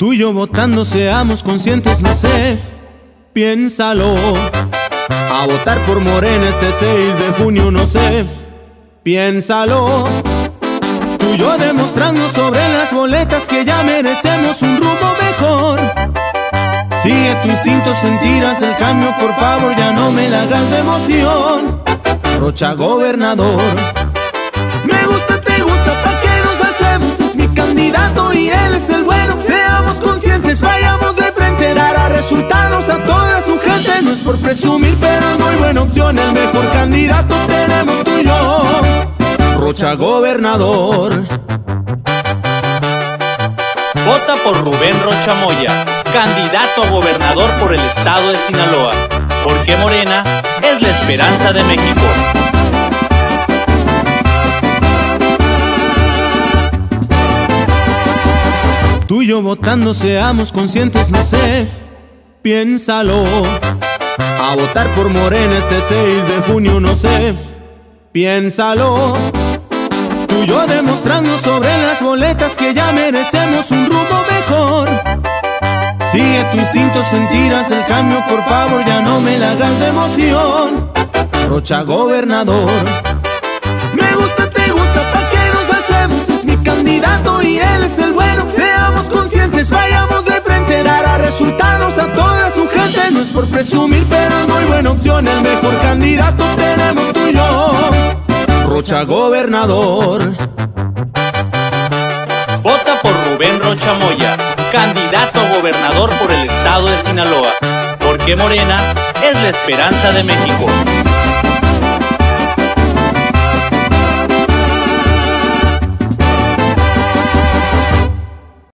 Tú y yo votando seamos conscientes, no sé, piénsalo. A votar por Morena este 6 de junio, no sé, piénsalo. Tú y yo demostrando sobre las boletas que ya merecemos un rumbo mejor. Sigue tu instinto, sentirás el cambio, por favor, ya no me la hagas de emoción. Rocha gobernador. Por presumir, pero muy buena opción. El mejor candidato tenemos tú y yo. Rocha gobernador. Vota por Rubén Rocha Moya, candidato a gobernador por el estado de Sinaloa, porque Morena es la esperanza de México. Tú y yo votando seamos conscientes, no sé, piénsalo. A votar por Morena este 6 de junio, no sé, piénsalo. Tú y yo demostrando sobre las boletas que ya merecemos un rumbo mejor. Sigue tu instinto, sentirás el cambio, por favor, ya no me la hagas de emoción. Rocha gobernador. Por presumir, pero muy buena opción. El mejor candidato tenemos tú y yo. Rocha gobernador. Vota por Rubén Rocha Moya, candidato a gobernador por el estado de Sinaloa, porque Morena es la esperanza de México.